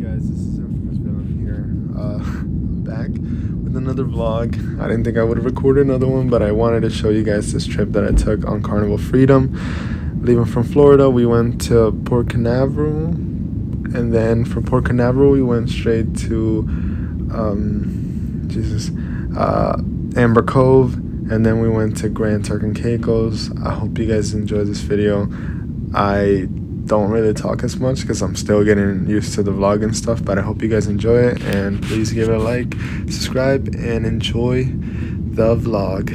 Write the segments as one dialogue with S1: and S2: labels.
S1: guys, this is Infamous Villain here. Uh, I'm back with another vlog. I didn't think I would have recorded another one, but I wanted to show you guys this trip that I took on Carnival Freedom. Leaving from Florida, we went to Port Canaveral, and then from Port Canaveral, we went straight to, um, Jesus, uh, Amber Cove, and then we went to Grand Turk and Caicos. I hope you guys enjoy this video. I don't really talk as much because I'm still getting used to the vlog and stuff, but I hope you guys enjoy it and please give it a like, subscribe, and enjoy the vlog.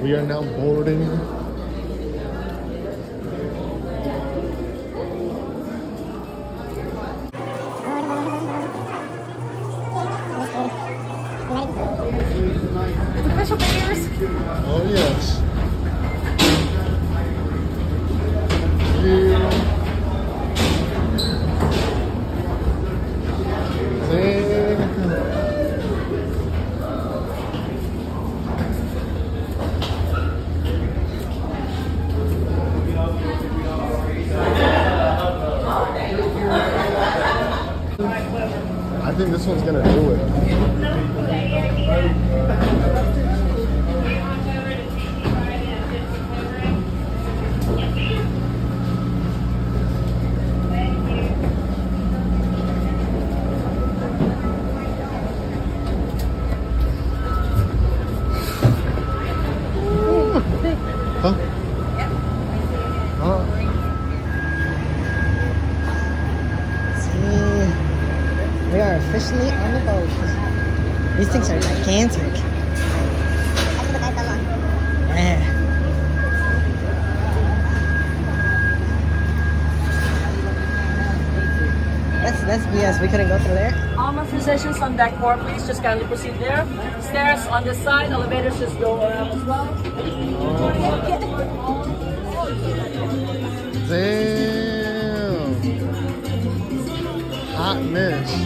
S1: We are now boarding.
S2: Proceed there. Stairs on this side, elevators just go around as well.
S1: Damn. Hotness.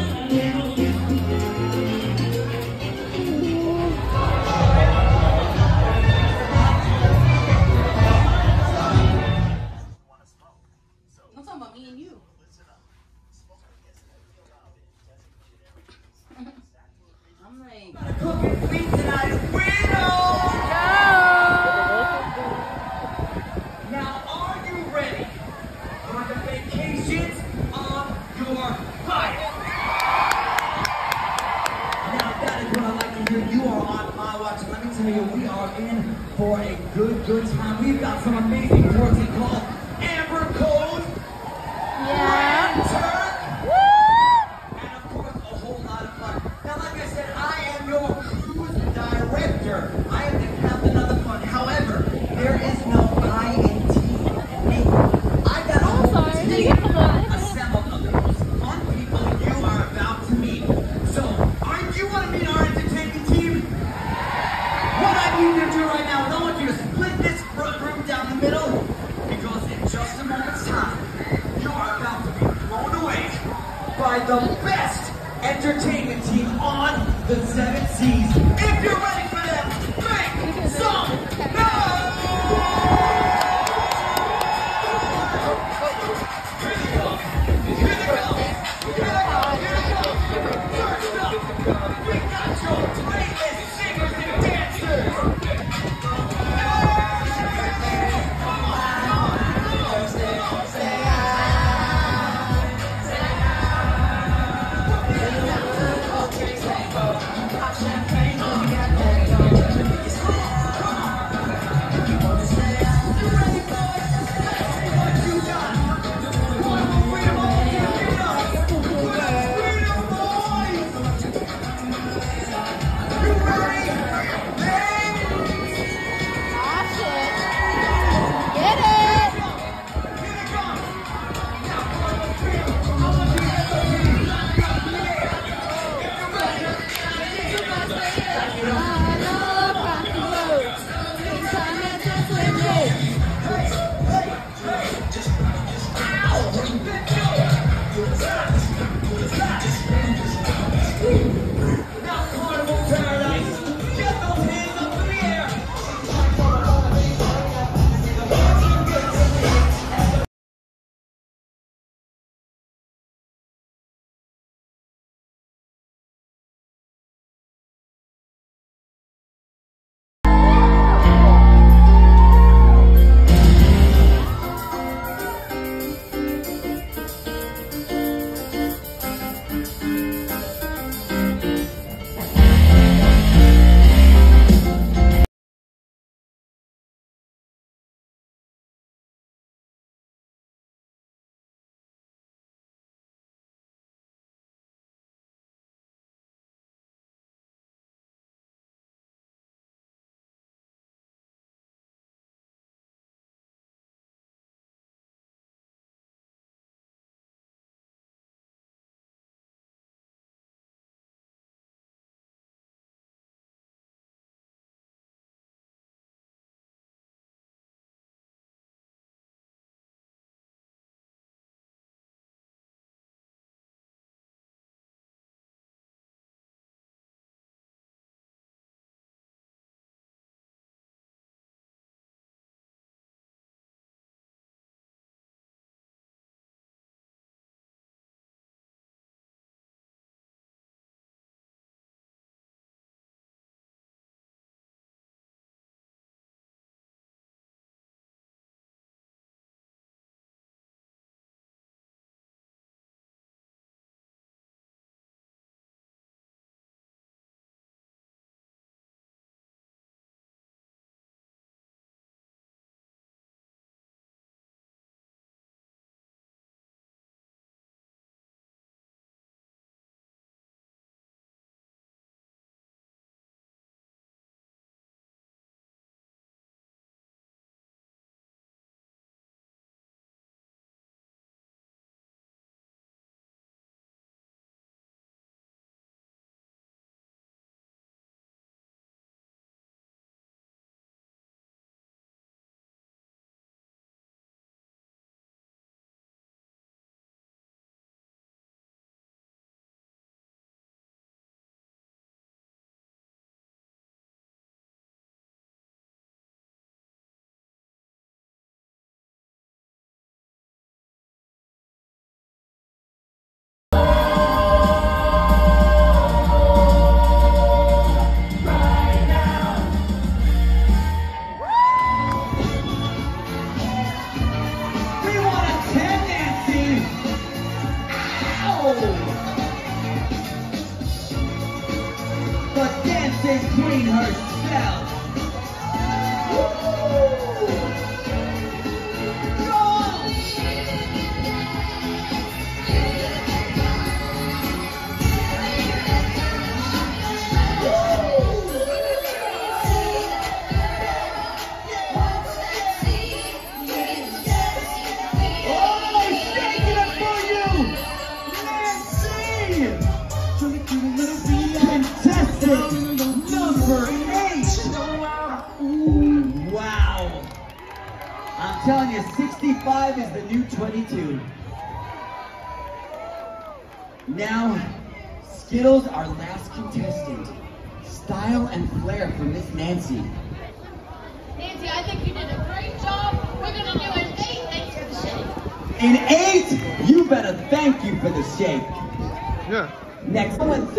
S1: Dancing Queen herself.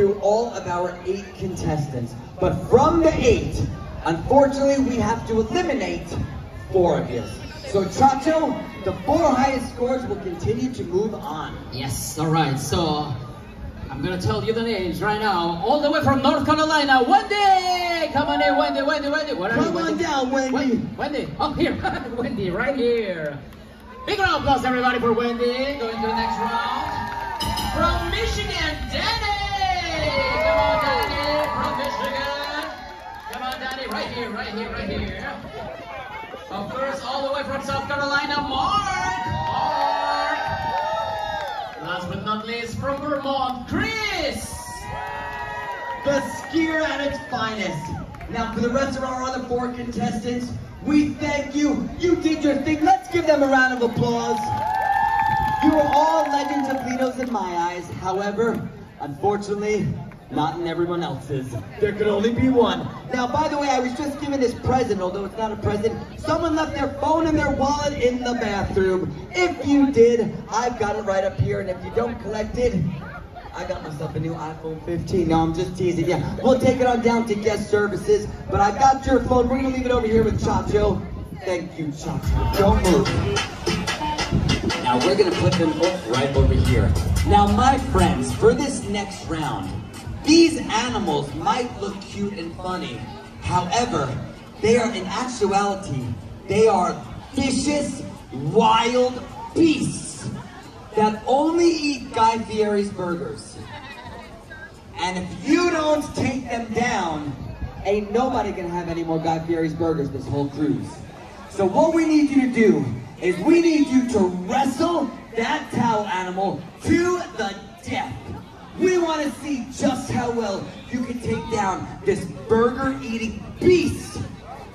S1: Through all of our eight contestants, but from the eight, unfortunately, we have to eliminate four of you. So, Chacho, the four highest scores will continue to move on.
S3: Yes, all right. So I'm gonna tell you the names right now. All the way from North Carolina, Wendy. Come on in, Wendy, Wendy, Wendy. Where
S1: Come on
S3: Wendy?
S1: down, Wendy.
S3: Wendy, Wendy. Oh, here, Wendy, right here. Big round of applause, everybody, for Wendy. Going to the next round. From Michigan, Come on, Danny. From Michigan. Come on, Danny. Right here, right here, right here. Of course, all the way from South Carolina, Mark. Mark. Last but not least, from Vermont, Chris.
S1: The skier at its finest. Now, for the rest of our other four contestants, we thank you. You did your thing. Let's give them a round of applause. You are all legends of Litos in my eyes. However, unfortunately, not in everyone else's. There could only be one. Now, by the way, I was just given this present, although it's not a present. Someone left their phone and their wallet in the bathroom. If you did, I've got it right up here, and if you don't collect it, I got myself a new iPhone 15. No, I'm just teasing. Yeah, we'll take it on down to guest services. But I got your phone. We're gonna leave it over here with Chacho. Thank you, Chacho. Don't move. Now we're gonna put them right over here. Now, my friends, for this next round, these animals might look cute and funny. However, they are in actuality, they are vicious, wild beasts that only eat Guy Fieri's burgers. And if you don't take them down, ain't nobody gonna have any more Guy Fieri's burgers this whole cruise. So what we need you to do is we need you to wrestle that towel animal to the death. We want to see just how well you can take down this burger-eating beast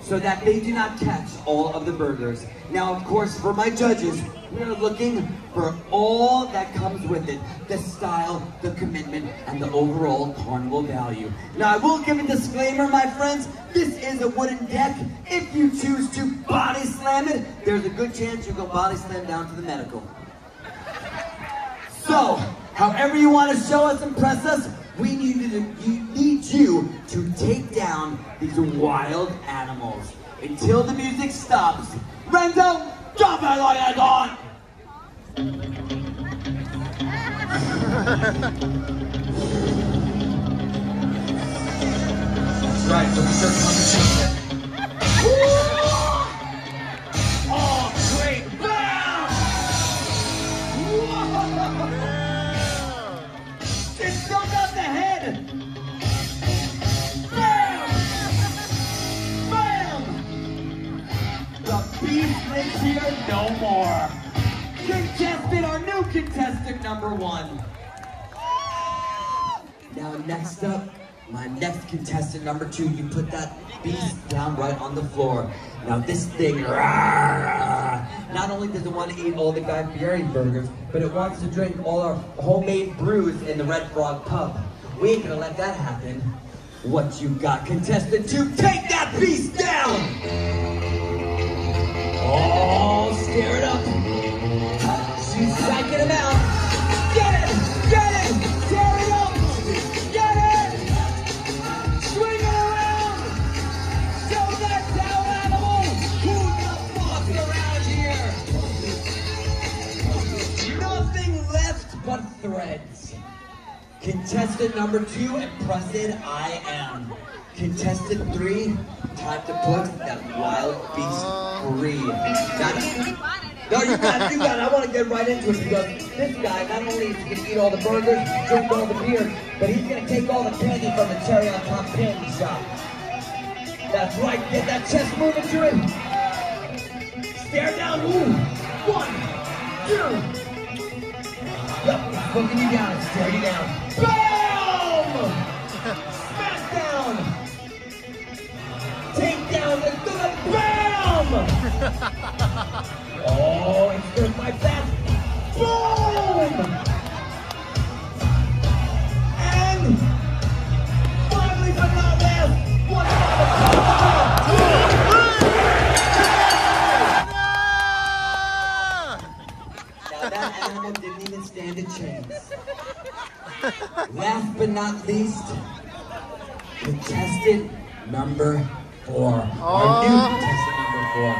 S1: so that they do not catch all of the burgers. Now, of course, for my judges, we are looking for all that comes with it. The style, the commitment, and the overall carnival value. Now, I will give a disclaimer, my friends. This is a wooden deck. If you choose to body slam it, there's a good chance you'll go body slam down to the medical. So, however you want to show us, impress us, we need you to, you need you to take down these wild animals until the music stops. Renzo, drop it like it's on. That's right, here no more. Contestant, our new contestant number one. Now next up, my next contestant number two, you put that beast down right on the floor. Now this thing, rah, not only does it want to eat all the Guy Fieri burgers, but it wants to drink all our homemade brews in the Red Frog pub. We ain't gonna let that happen. What you got, contestant two? Take that beast down! Contestant number two, impressive I am. Contestant three, time to put that wild beast free. No, you got it, you got. I want to get right into it because this guy, not only is to eat all the burgers, drink all the beer, but he's to take all the candy from the cherry on top candy shop. That's right, get that chest moving to it. Stare down. One, two. Booking you down, it's stare you down. Boom! Smack down! Take down the good bam! Oh, it's good not least, contestant number four. Our new oh. contestant number four.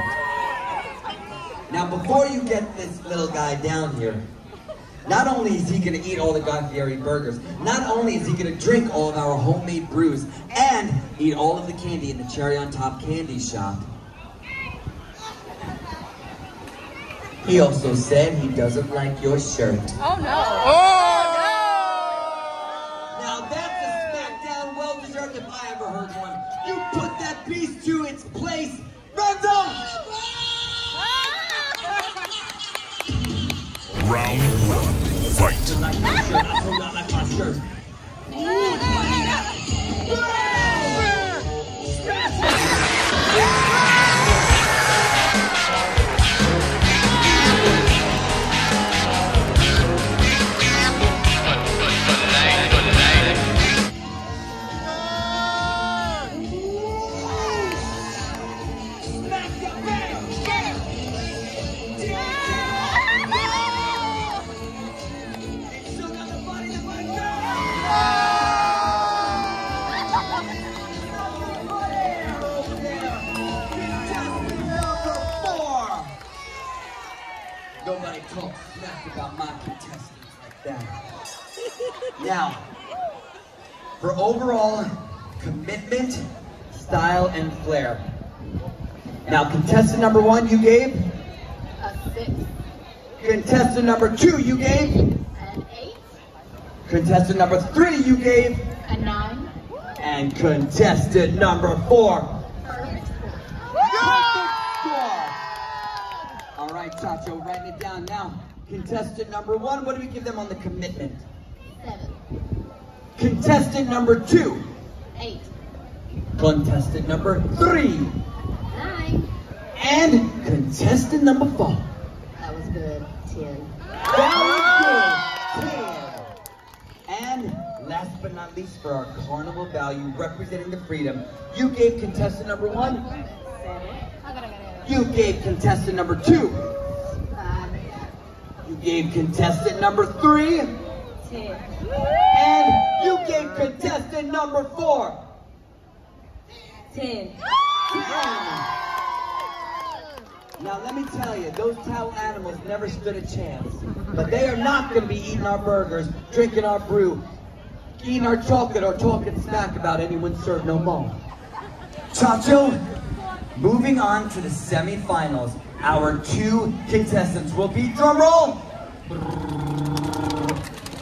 S1: Now, before you get this little guy down here, not only is he gonna eat all the Guy Fieri burgers, not only is he gonna drink all of our homemade brews, and eat all of the candy in the cherry on top candy shop, he also said he doesn't like your shirt.
S4: Oh no.
S1: Now heard one. You put that beast to its place, Renzo!
S5: Round one, fight.
S1: Contestant number one, you gave.
S4: A six,
S1: Contestant number two, you gave.
S4: an eight,
S1: Contestant number three, you gave.
S4: a nine,
S1: And contestant number four.
S4: perfect
S1: Perfect score. All right, Chacho, writing it down now. Contestant number one, what do we give them on the commitment?
S4: seven,
S1: Contestant number two.
S4: eight,
S1: Contestant number three. And contestant number four.
S4: That was good. Ten.
S1: Very good. Ten. And last but not least, for our carnival value representing the freedom, you gave contestant number one. You gave contestant number two.
S4: Five,
S1: You gave contestant number three.
S4: ten.
S1: And you gave contestant number four.
S4: Ten.
S1: Now let me tell you, those towel animals never stood a chance. But they are not going to be eating our burgers, drinking our brew, eating our chocolate, or talking smack about anyone served no more. Chacho, moving on to the semifinals, our two contestants will be drum roll.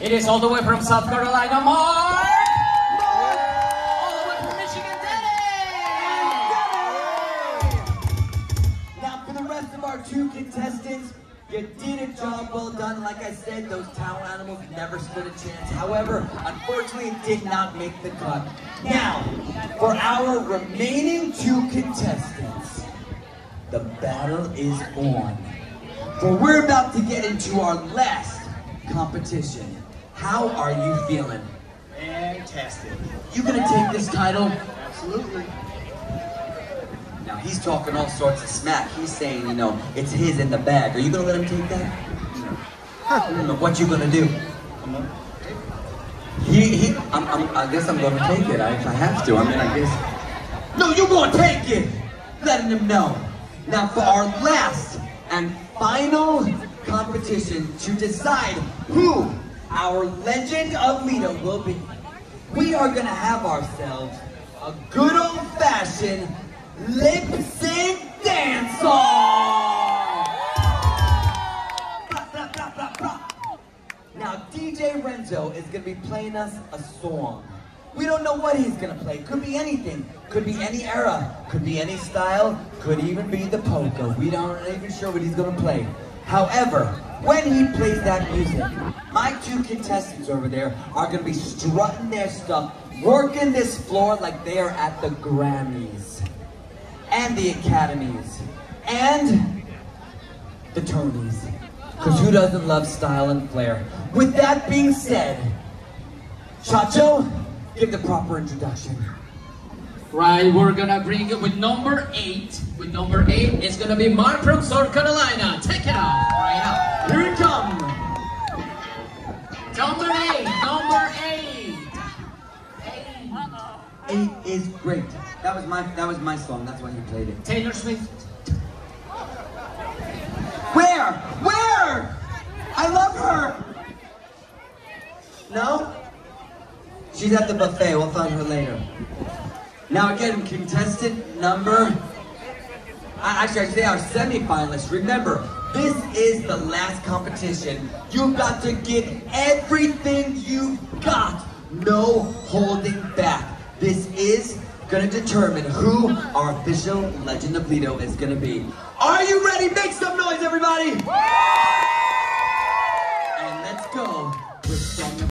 S3: It is all the way from South Carolina, Mark!
S1: Two contestants, you did a job well done. Like I said, those towel animals never stood a chance. However, unfortunately, it did not make the cut. Now, for our remaining two contestants, the battle is on. For we're about to get into our last competition. How are you feeling?
S6: Fantastic.
S1: You gonna take this title?
S6: Absolutely.
S1: He's talking all sorts of smack. He's saying, you know, it's his in the bag. Are you gonna let him take that? I what you gonna do. He, he, I'm, I'm, I guess I'm gonna take it. I, if I have to. I mean, I guess. No, you gonna take it. Letting him know. Now for our last and final competition to decide who our legend of Lido will be, we are gonna have ourselves a good old fashioned lip sync dance off. Now, DJ Renzo is gonna be playing us a song. We don't know what he's gonna play. Could be anything. Could be any era. Could be any style. Could even be the polka. We don't even sure what he's gonna play. However, when he plays that music, my two contestants over there are gonna be strutting their stuff, working this floor like they are at the Grammys and the Academies and the Tonys. Because who doesn't love style and flair? With that being said, Chacho, give the proper introduction.
S3: Right, we're gonna bring it with number eight. With number eight, it's gonna be Mark from South Carolina. Take it off right now.
S1: Here we come.
S3: Number eight, number eight.
S1: Eight is great. That was my that was my song. That's why he played it.
S3: Taylor Swift.
S1: Where? Where? I love her. No? She's at the buffet. We'll find her later. Now again, contestant number. I- Actually, I say our semifinalist. Remember, this is the last competition. You've got to give everything you've got. No holding back. This is gonna determine who our official Legend of Lido is gonna be. Are you ready? Make some noise, everybody! And let's go with song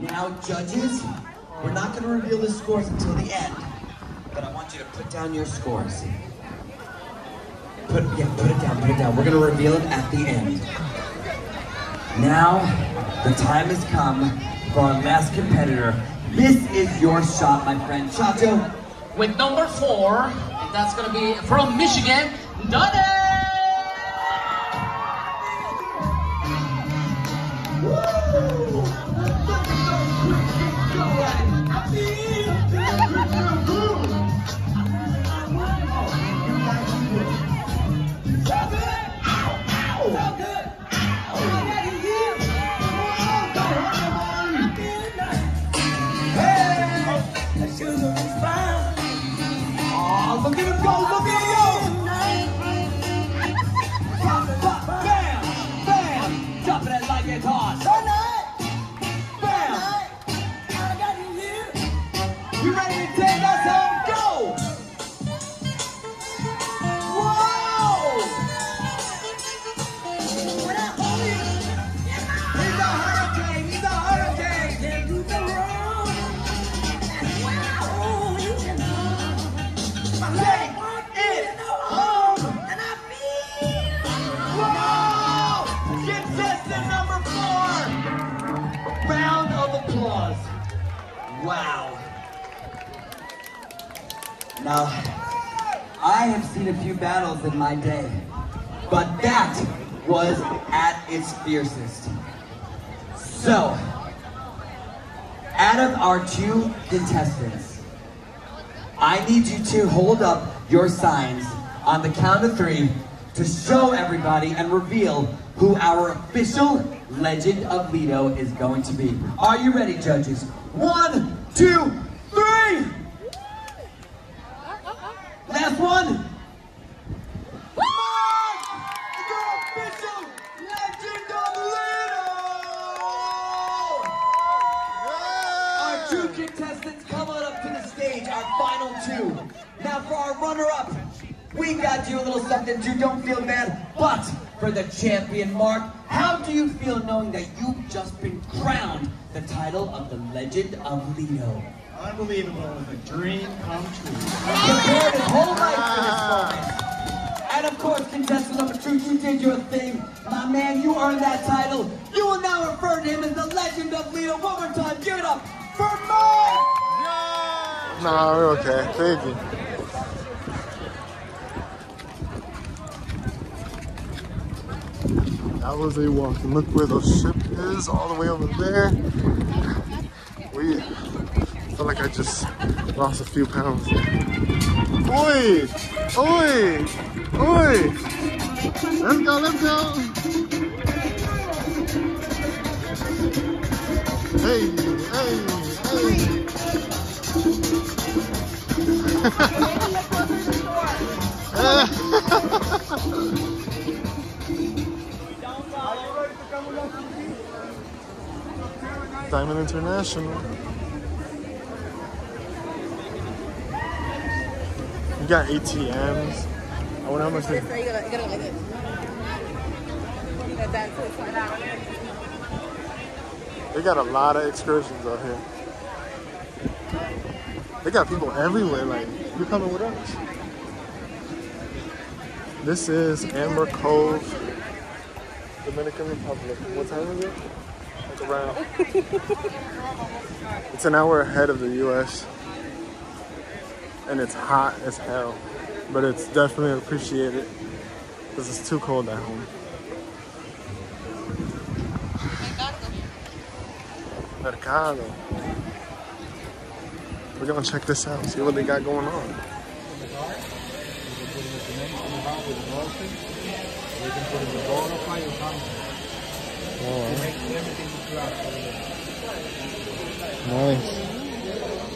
S1: Now, judges, we're not going to reveal the scores until the end, but I want you to put down your scores. Put, yeah, put it down, put it down. We're going to reveal it at the end. Now, the time has come for our last competitor. This is your shot, my friend. Chacho,
S3: With number four, that's gonna be from Michigan, Donnie!
S1: Jumping it like it's hot. Now, I have seen a few battles in my day, but that was at its fiercest. So, out of our two contestants, I need you to hold up your signs on the count of three to show everybody and reveal who our official Legend of Lido is going to be. Are you ready, judges? One, two, three! has won! Two contestants come on up to the stage, our final two. Now for our runner-up, we got you a little something too, don't feel bad. But for the champion, Mark, how do you feel knowing that you've just been crowned the title of the Legend of Leo?
S6: Unbelievable. It was a dream come true.
S1: prepared his whole life for this moment. And of course, contestant number two, you did your thing. My man, you earned that title. You will now refer to him as the legend of Leo. One more time, give it up for Mark!
S7: Nah, we're okay. Thank you. That was a walk, and look where the ship is, all the way over there. Feel like I just lost a few pounds. Oi! Oi! Oi! Let's go, let's go! Hey, hey, hey! Diamond International. You got ATMs. I wonder how much they.
S8: you gotta, you gotta like this. You gotta dance this like that.
S7: They got a lot of excursions out here. They got people everywhere. Like, you're coming with us? This is Amber Cove, Dominican Republic. What time is it? Like around. it's an hour ahead of the U.S. And it's hot as hell, but it's definitely appreciated because it's too cold at home. Mercado. We're gonna check this out, see what they got going on. Oh, nice.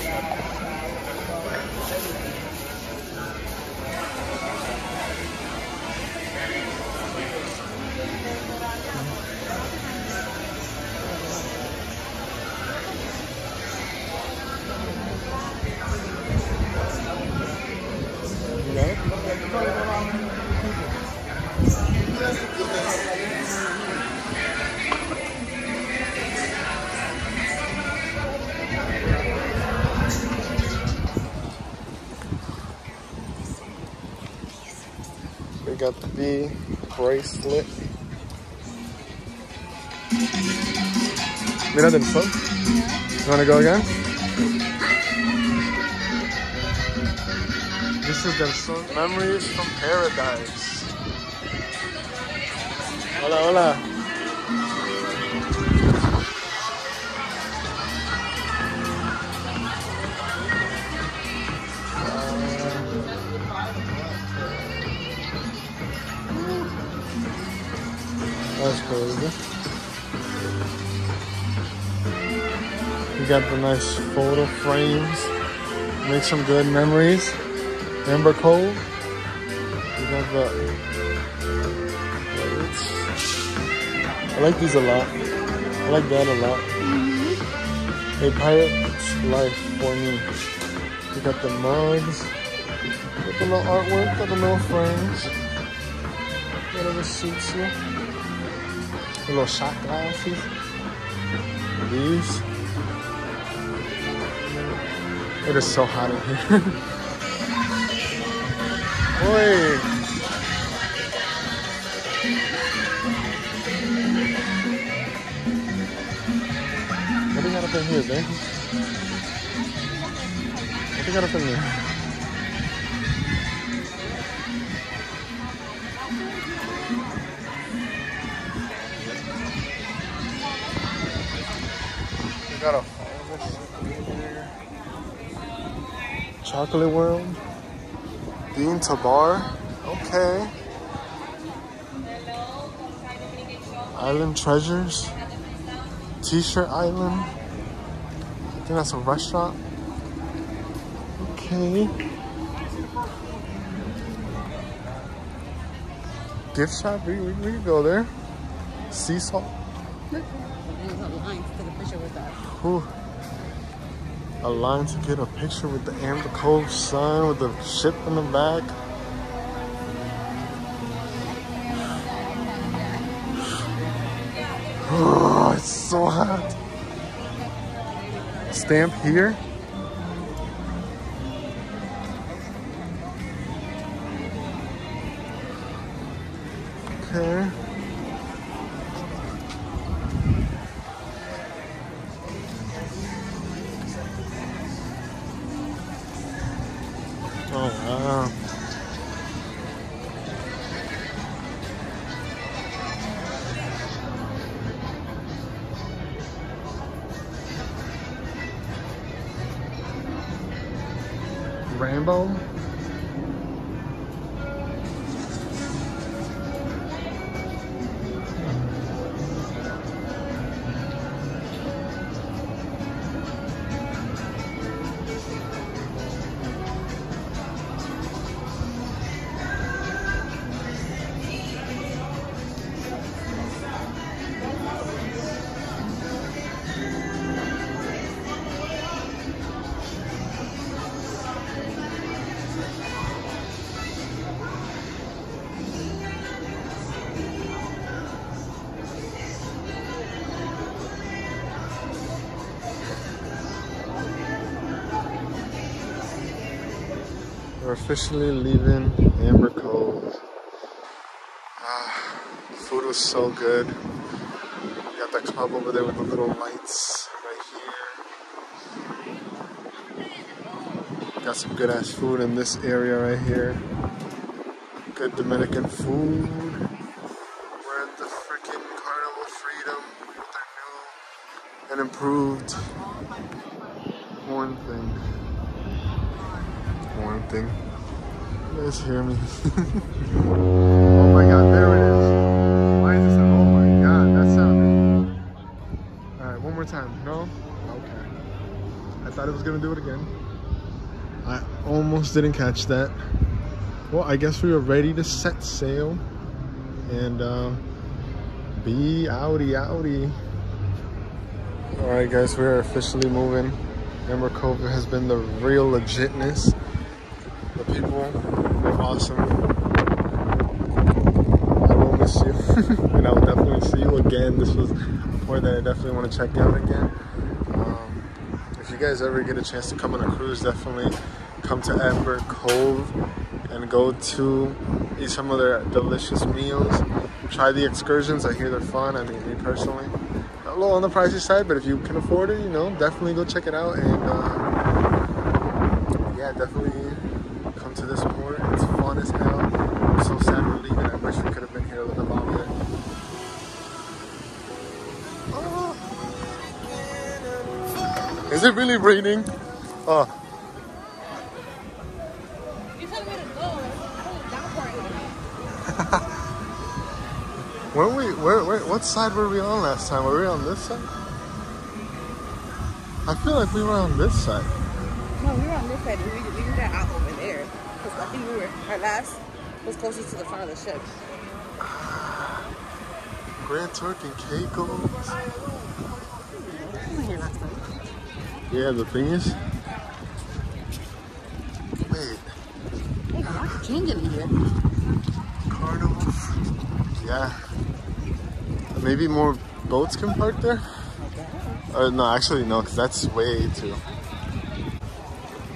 S7: got the B bracelet. Mira del sol. You wanna go again? This is del sol. Memories from paradise. Hola, hola. Crazy. We got the nice photo frames. Make some good memories. Amber Cove. We got the. I like these a lot. I like that a lot. Mm-hmm. A pirate's life for me. We got the mugs. Got the little artwork. Got the little frames. Whatever suits you. The little shot glasses. These. It is so hot in here. Oi! What do you got up in here, baby? What do you got up in there? Got a. Chocolate World. Bean Tabar. Okay. Island Treasures. T-shirt Island. I think that's a restaurant. Okay. Gift shop. We, we, we go there. Sea salt.
S8: There's a line to take a picture
S7: A line to get a picture with the Amber Cove sign with the ship in the back. Oh, it's so hot. Stamp here. We're officially leaving Amber Cove. Ah, food was so good. We got that club over there with the little lights right here. Got some good ass food in this area right here. Good Dominican food. We're at the freaking Carnival Freedom with their new and improved horn thing one thing. Guys hear me? oh my god, there it is. Why is this? Oh my god, that sounded. Alright, one more time. No? Okay. I thought it was gonna do it again. I almost didn't catch that. Well, I guess we were ready to set sail and uh, be outy outy. Alright, guys, we are officially moving. Amber Cove has been the real legitness. The people were awesome. I will miss you, and I will definitely see you again. This was a point that I definitely want to check out again. Um, if you guys ever get a chance to come on a cruise, definitely come to Amber Cove and go to eat some of their delicious meals. Try the excursions. I hear they're fun. I mean, me personally, a little on the pricey side, but if you can afford it, you know, definitely go check it out. And uh, yeah, definitely come to this port. It's fun as hell. I'm so sad we're leaving. I wish we could have been here a little longer. Oh. Is it really raining? Oh.
S8: You told me to go.
S7: We? Where, where? What side were we on last time? Were we on this side? I feel like we were on this side.
S8: No, we were on this side. We, we just got out over there. Because I think we were, our last was closer to the front of the ship.
S7: Grand Turk and Caicos.
S8: We were here last time.
S7: Yeah, the thing is. Wait,
S8: Hey, I'm changing in here.
S7: Carnival. Yeah. Maybe more boats can park there? Uh, no, actually, no, because that's way too.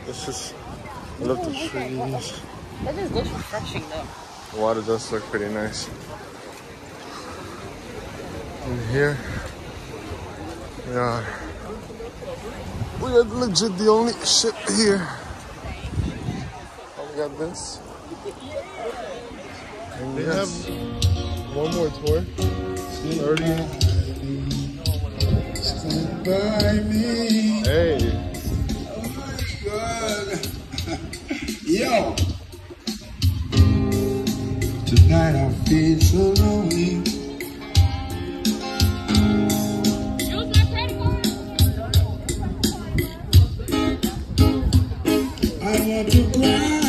S7: This is. I love the trees.
S8: That just looks refreshing though.
S7: The water does look pretty nice. And here we are. We are legit the only ship here. Oh, we got this. And we have one more tour. Already.
S9: by me.
S7: Hey.
S9: Yo! Tonight I feel so lonely. I want to cry.